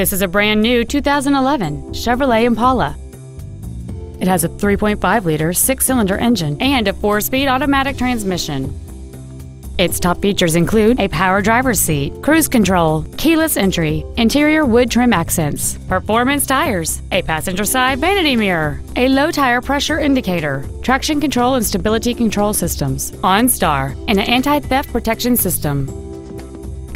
This is a brand new 2011 Chevrolet Impala. It has a 3.5 liter six cylinder engine and a four speed automatic transmission. Its top features include a power driver's seat, cruise control, keyless entry, interior wood trim accents, performance tires, a passenger side vanity mirror, a low tire pressure indicator, traction control and stability control systems, OnStar, and an anti-theft protection system.